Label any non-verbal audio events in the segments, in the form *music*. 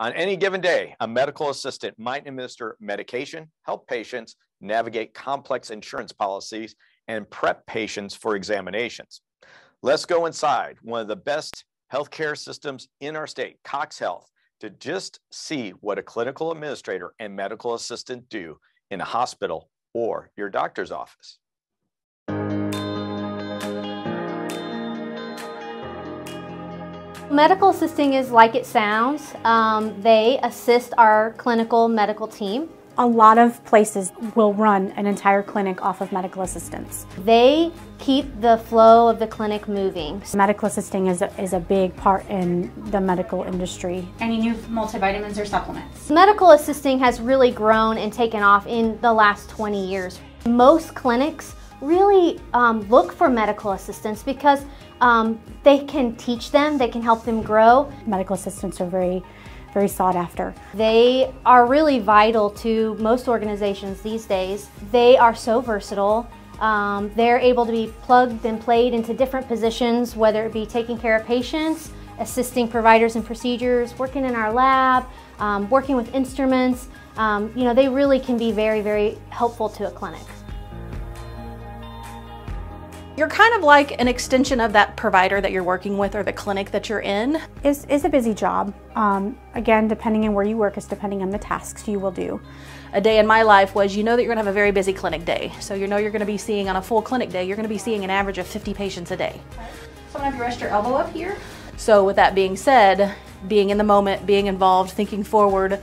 On any given day, a medical assistant might administer medication, help patients navigate complex insurance policies, and prep patients for examinations. Let's go inside one of the best healthcare systems in our state, Cox Health, to just see what a clinical administrator and medical assistant do in a hospital or your doctor's office. Medical assisting is like it sounds. Um, they assist our clinical medical team. A lot of places will run an entire clinic off of medical assistants. They keep the flow of the clinic moving. Medical assisting is a, is a big part in the medical industry. Any new multivitamins or supplements? Medical assisting has really grown and taken off in the last 20 years. Most clinics really um, look for medical assistants because um, they can teach them, they can help them grow. Medical assistants are very, very sought after. They are really vital to most organizations these days. They are so versatile. Um, they're able to be plugged and played into different positions, whether it be taking care of patients, assisting providers and procedures, working in our lab, um, working with instruments. Um, you know, they really can be very, very helpful to a clinic. You're kind of like an extension of that provider that you're working with or the clinic that you're in. It's, it's a busy job. Um, again, depending on where you work, is depending on the tasks you will do. A day in my life was you know that you're gonna have a very busy clinic day. So you know you're gonna be seeing on a full clinic day, you're gonna be seeing an average of 50 patients a day. So I'm gonna have you rest your elbow up here. So with that being said, being in the moment, being involved, thinking forward,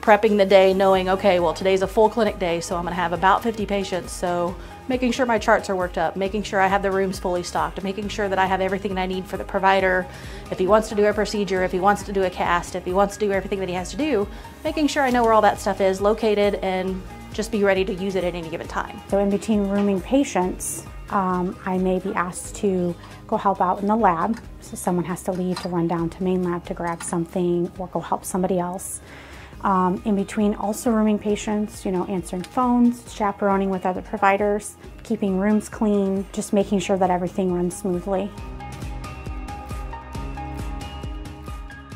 prepping the day, knowing, okay, well today's a full clinic day, so I'm gonna have about 50 patients. So making sure my charts are worked up, making sure I have the rooms fully stocked, making sure that I have everything I need for the provider. If he wants to do a procedure, if he wants to do a cast, if he wants to do everything that he has to do, making sure I know where all that stuff is located and just be ready to use it at any given time. So in between rooming patients, um, I may be asked to go help out in the lab. So someone has to leave to run down to main lab to grab something or go help somebody else um, in between also rooming patients, you know, answering phones, chaperoning with other providers, keeping rooms clean, just making sure that everything runs smoothly.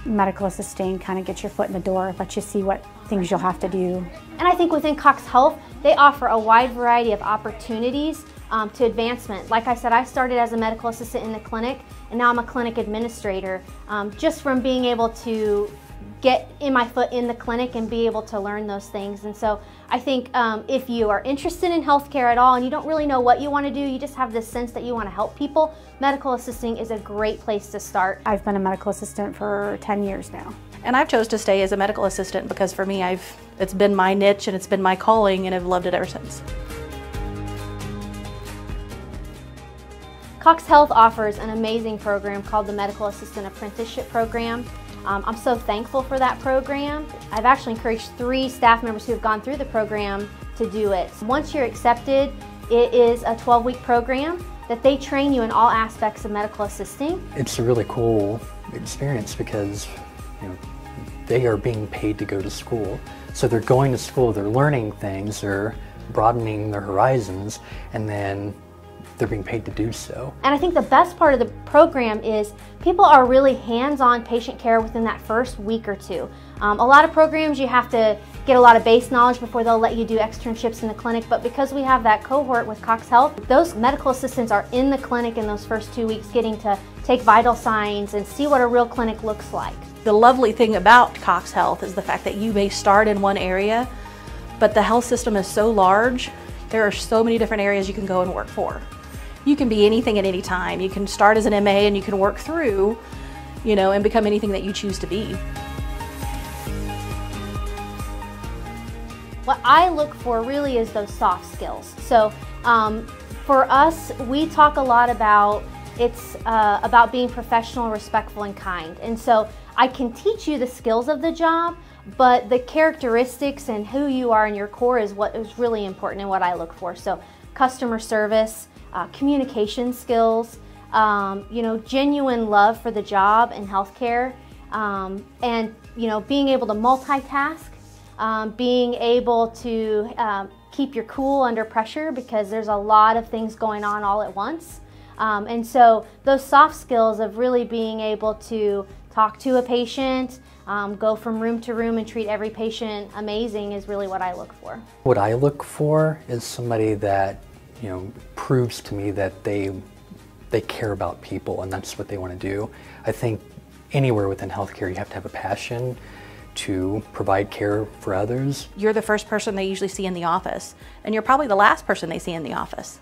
Medical assisting kind of gets your foot in the door, lets you see what things you'll have to do. And I think within Cox Health, they offer a wide variety of opportunities um, to advancement. Like I said, I started as a medical assistant in the clinic, and now I'm a clinic administrator. Um, just from being able to get in my foot in the clinic and be able to learn those things. And so I think um, if you are interested in healthcare at all and you don't really know what you want to do, you just have this sense that you want to help people, medical assisting is a great place to start. I've been a medical assistant for 10 years now. And I've chose to stay as a medical assistant because for me, I've it's been my niche and it's been my calling and I've loved it ever since. Cox Health offers an amazing program called the Medical Assistant Apprenticeship Program. Um, I'm so thankful for that program. I've actually encouraged three staff members who have gone through the program to do it. Once you're accepted, it is a 12-week program that they train you in all aspects of medical assisting. It's a really cool experience because you know, they are being paid to go to school. So they're going to school, they're learning things, they're broadening their horizons, and then they're being paid to do so. And I think the best part of the program is people are really hands-on patient care within that first week or two. Um, a lot of programs you have to get a lot of base knowledge before they'll let you do externships in the clinic, but because we have that cohort with Cox Health, those medical assistants are in the clinic in those first two weeks getting to take vital signs and see what a real clinic looks like. The lovely thing about Cox Health is the fact that you may start in one area, but the health system is so large, there are so many different areas you can go and work for you can be anything at any time. You can start as an MA and you can work through, you know, and become anything that you choose to be. What I look for really is those soft skills. So um, for us, we talk a lot about it's uh, about being professional, respectful, and kind. And so I can teach you the skills of the job, but the characteristics and who you are in your core is what is really important and what I look for. So customer service, uh, communication skills, um, you know, genuine love for the job and healthcare, um, and you know, being able to multitask, um, being able to um, keep your cool under pressure because there's a lot of things going on all at once. Um, and so those soft skills of really being able to talk to a patient, um, go from room to room and treat every patient amazing is really what I look for. What I look for is somebody that, you know, proves to me that they they care about people and that's what they want to do. I think anywhere within healthcare you have to have a passion to provide care for others. You're the first person they usually see in the office, and you're probably the last person they see in the office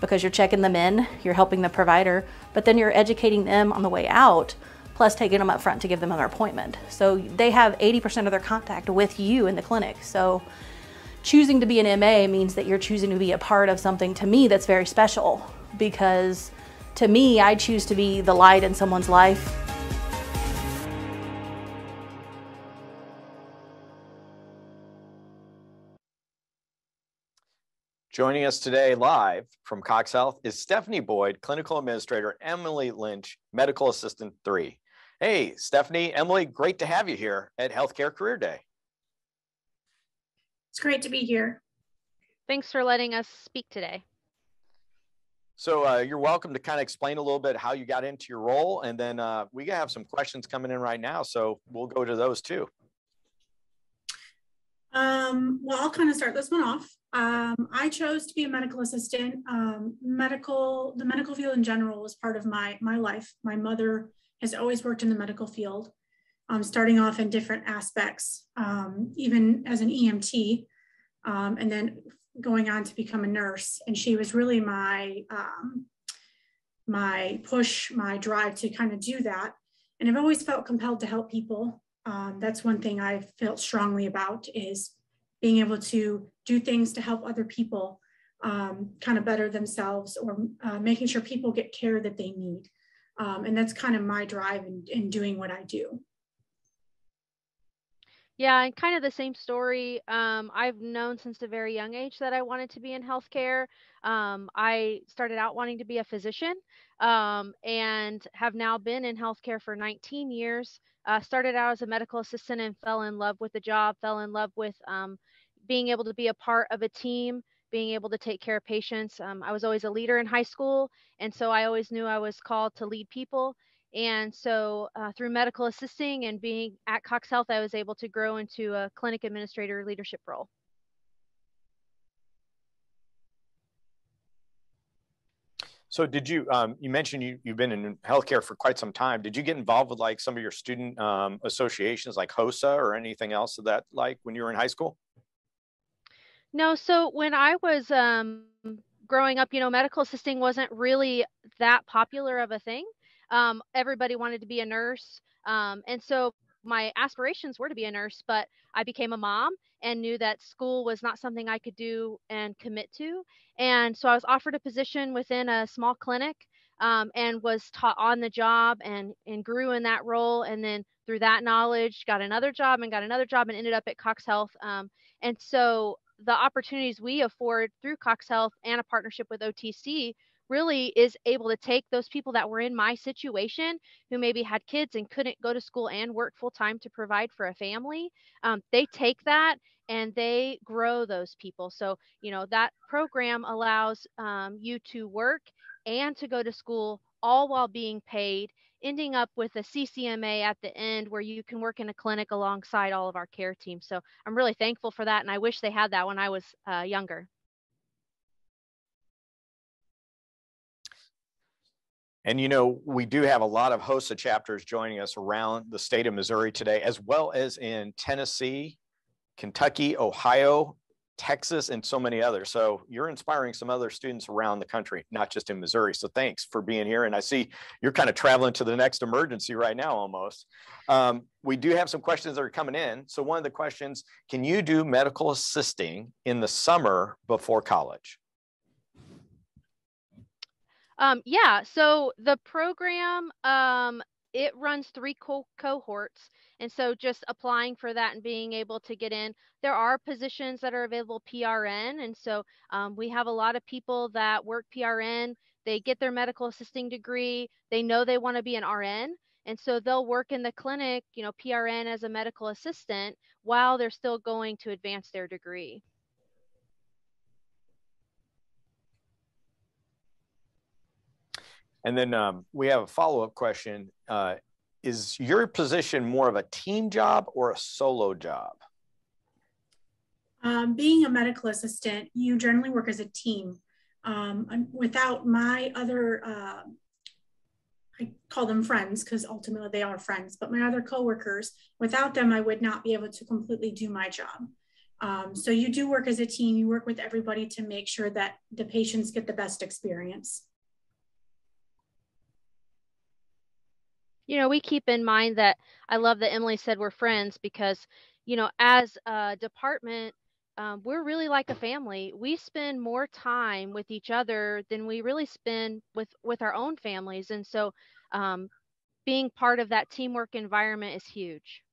because you're checking them in, you're helping the provider, but then you're educating them on the way out plus taking them up front to give them another appointment. So they have 80% of their contact with you in the clinic. So choosing to be an MA means that you're choosing to be a part of something to me that's very special because to me, I choose to be the light in someone's life. Joining us today live from Cox Health is Stephanie Boyd, Clinical Administrator, Emily Lynch, Medical Assistant 3. Hey, Stephanie, Emily, great to have you here at Healthcare Career Day. It's great to be here. Thanks for letting us speak today. So uh, you're welcome to kind of explain a little bit how you got into your role, and then uh, we have some questions coming in right now, so we'll go to those too. Um, well, I'll kind of start this one off. Um, I chose to be a medical assistant. Um, medical, the medical field in general was part of my my life. My mother has always worked in the medical field, um, starting off in different aspects, um, even as an EMT, um, and then going on to become a nurse. And she was really my um, my push, my drive to kind of do that. And I've always felt compelled to help people. Um, that's one thing I felt strongly about is being able to do things to help other people um, kind of better themselves or uh, making sure people get care that they need. Um, and that's kind of my drive in, in doing what I do. Yeah, and kind of the same story. Um, I've known since a very young age that I wanted to be in healthcare. Um, I started out wanting to be a physician um, and have now been in healthcare for 19 years. Uh, started out as a medical assistant and fell in love with the job, fell in love with um, being able to be a part of a team being able to take care of patients. Um, I was always a leader in high school, and so I always knew I was called to lead people. And so, uh, through medical assisting and being at Cox Health, I was able to grow into a clinic administrator leadership role. So did you, um, you mentioned you, you've been in healthcare for quite some time. Did you get involved with like some of your student um, associations like HOSA or anything else of that like when you were in high school? No, so when I was um, growing up, you know, medical assisting wasn't really that popular of a thing. Um, everybody wanted to be a nurse. Um, and so my aspirations were to be a nurse, but I became a mom and knew that school was not something I could do and commit to. And so I was offered a position within a small clinic um, and was taught on the job and, and grew in that role. And then through that knowledge, got another job and got another job and ended up at Cox Health. Um, and so the opportunities we afford through Cox Health and a partnership with OTC really is able to take those people that were in my situation who maybe had kids and couldn't go to school and work full time to provide for a family. Um, they take that and they grow those people. So, you know, that program allows um, you to work and to go to school all while being paid ending up with a CCMA at the end where you can work in a clinic alongside all of our care team. So I'm really thankful for that. And I wish they had that when I was uh, younger. And you know, we do have a lot of HOSA chapters joining us around the state of Missouri today, as well as in Tennessee, Kentucky, Ohio, Texas, and so many others. So you're inspiring some other students around the country, not just in Missouri. So thanks for being here. And I see you're kind of traveling to the next emergency right now almost. Um, we do have some questions that are coming in. So one of the questions, can you do medical assisting in the summer before college? Um, yeah, so the program, um, it runs three co- cohorts. And so just applying for that and being able to get in, there are positions that are available PRN. And so um, we have a lot of people that work PRN. They get their medical assisting degree. They know they want to be an RN. And so they'll work in the clinic, you know, PRN as a medical assistant while they're still going to advance their degree. And then um, we have a follow up question. Uh, is your position more of a team job or a solo job? Um, being a medical assistant, you generally work as a team. Um, without my other, uh, I call them friends because ultimately they are friends, but my other coworkers, without them, I would not be able to completely do my job. Um, so you do work as a team, you work with everybody to make sure that the patients get the best experience. You know, we keep in mind that I love that Emily said we're friends because, you know, as a department, um, we're really like a family. We spend more time with each other than we really spend with with our own families, and so um, being part of that teamwork environment is huge.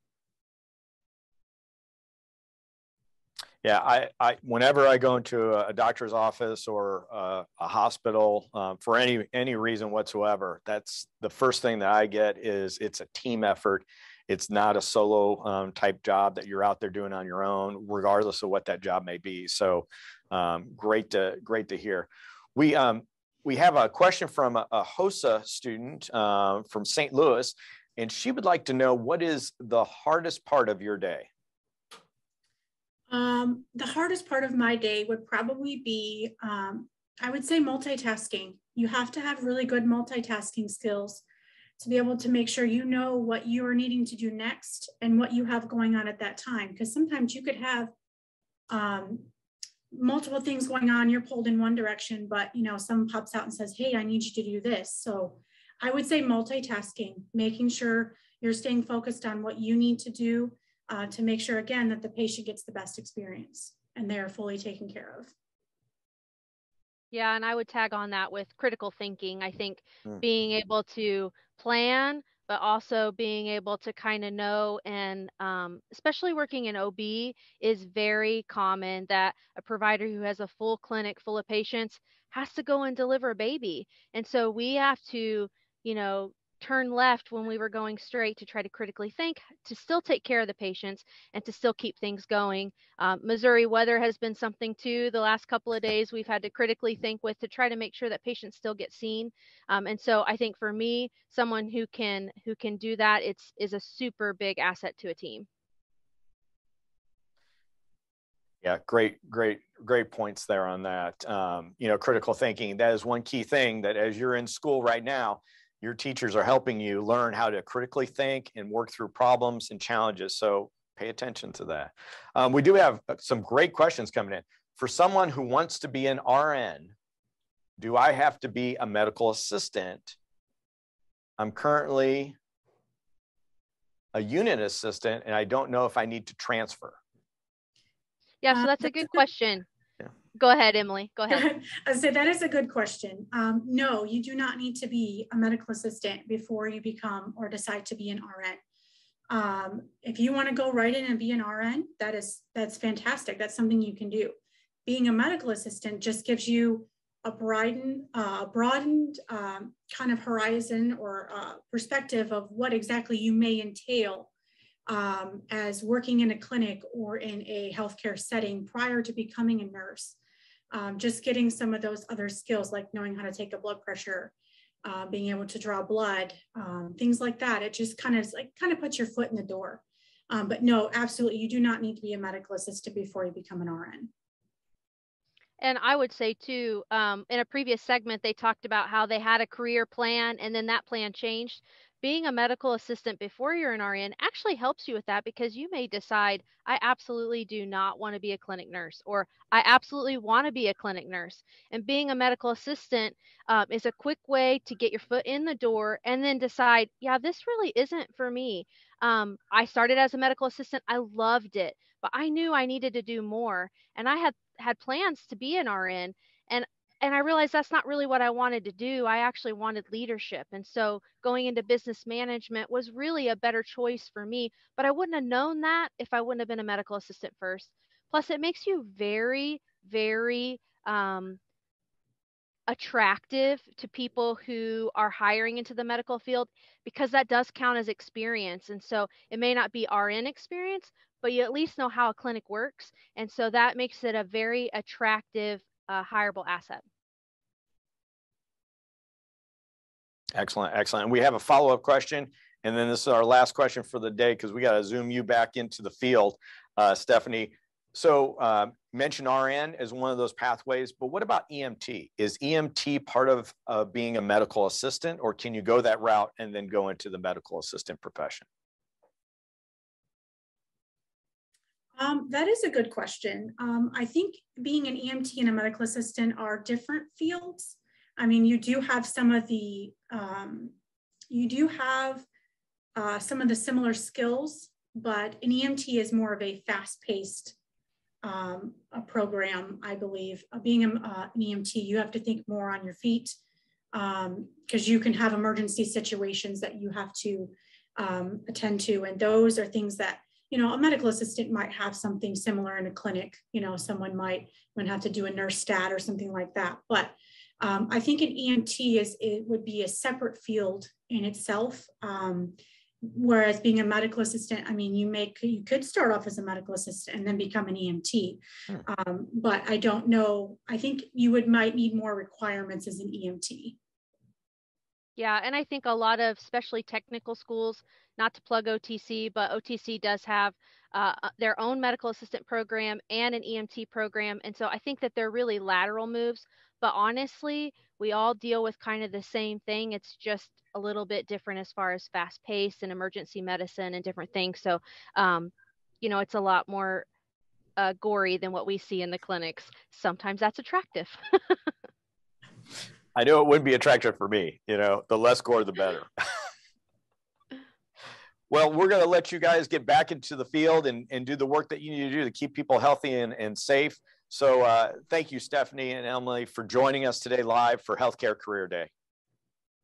Yeah, I, I whenever I go into a, doctor's office or uh, a hospital um, for any any reason whatsoever, that's the first thing that I get is it's a team effort. It's not a solo um, type job that you're out there doing on your own, regardless of what that job may be. So, um, great to great to hear. We um, we have a question from a, a HOSA student uh, from St. Louis, and she would like to know what is the hardest part of your day. Um, the hardest part of my day would probably be, um, I would say multitasking. You have to have really good multitasking skills to be able to make sure you know what you are needing to do next and what you have going on at that time. Because sometimes you could have um, multiple things going on. You're pulled in one direction, but you know, someone pops out and says, "Hey, I need you to do this." So I would say multitasking, making sure you're staying focused on what you need to do uh, to make sure, again, that the patient gets the best experience and they're fully taken care of. Yeah, and I would tag on that with critical thinking. I think mm. being able to plan, but also being able to kind of know, and um, especially working in OB is very common that a provider who has a full clinic full of patients has to go and deliver a baby. And so we have to, you know, turn left when we were going straight to try to critically think to still take care of the patients and to still keep things going. Um, Missouri weather has been something too. The last couple of days we've had to critically think with to try to make sure that patients still get seen. Um, and so I think for me, someone who can who can do that, it's is a super big asset to a team. Yeah, great, great, great points there on that. Um, you know, critical thinking, that is one key thing that as you're in school right now, your teachers are helping you learn how to critically think and work through problems and challenges. So pay attention to that. Um, we do have uh, some great questions coming in. For someone who wants to be an RN, do I have to be a medical assistant? I'm currently a unit assistant and I don't know if I need to transfer. Yeah, so that's a good question. Go ahead, Emily. Go ahead. *laughs* so that is a good question. Um, no, you do not need to be a medical assistant before you become or decide to be an RN. Um, if you want to go right in and be an RN, that is that's fantastic. That's something you can do. Being a medical assistant just gives you a broadened, uh, broadened um, kind of horizon or uh, perspective of what exactly you may entail um, as working in a clinic or in a healthcare setting prior to becoming a nurse um, just getting some of those other skills like knowing how to take a blood pressure uh, being able to draw blood um, things like that. It just kind of like kind of puts your foot in the door. Um, but no absolutely you do not need to be a medical assistant before you become an rn and I would say too, um, in a previous segment, they talked about how they had a career plan and then that plan changed being a medical assistant before you're an RN actually helps you with that because you may decide, I absolutely do not want to be a clinic nurse, or I absolutely want to be a clinic nurse. And being a medical assistant um, is a quick way to get your foot in the door and then decide, yeah, this really isn't for me. Um, I started as a medical assistant, I loved it, but I knew I needed to do more. And I had had plans to be an RN. And I realized that's not really what I wanted to do. I actually wanted leadership. And so going into business management was really a better choice for me. But I wouldn't have known that if I wouldn't have been a medical assistant first. Plus, it makes you very, very um, attractive to people who are hiring into the medical field because that does count as experience. And so it may not be RN experience, but you at least know how a clinic works. And so that makes it a very attractive, uh, hireable asset. Excellent, excellent. And We have a follow-up question. And then this is our last question for the day because we got to zoom you back into the field, uh, Stephanie. So uh, mention RN as one of those pathways, but what about EMT? Is EMT part of uh, being a medical assistant or can you go that route and then go into the medical assistant profession? Um, that is a good question. Um, I think being an EMT and a medical assistant are different fields. I mean, you do have some of the, um, you do have uh, some of the similar skills, but an EMT is more of a fast-paced um, a program, I believe. Uh, being a, uh, an EMT, you have to think more on your feet because um, you can have emergency situations that you have to um, attend to, and those are things that you know, a medical assistant might have something similar in a clinic. You know, someone might might have to do a nurse stat or something like that. But um, I think an EMT is it would be a separate field in itself. Um, whereas being a medical assistant, I mean, you make you could start off as a medical assistant and then become an EMT. Hmm. Um, but I don't know. I think you would might need more requirements as an EMT. Yeah, and I think a lot of, especially technical schools, not to plug OTC, but OTC does have uh, uh, their own medical assistant program and an EMT program. And so I think that they're really lateral moves. But honestly, we all deal with kind of the same thing. It's just a little bit different as far as fast pace and emergency medicine and different things. So, um, you know, it's a lot more uh, gory than what we see in the clinics. Sometimes that's attractive. *laughs* I know it wouldn't be attractive for me. You know, the less gore, the better. *laughs* well, we're going to let you guys get back into the field and, and do the work that you need to do to keep people healthy and, and safe. So uh, thank you, Stephanie and Emily, for joining us today live for Healthcare Career Day.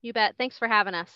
You bet. Thanks for having us.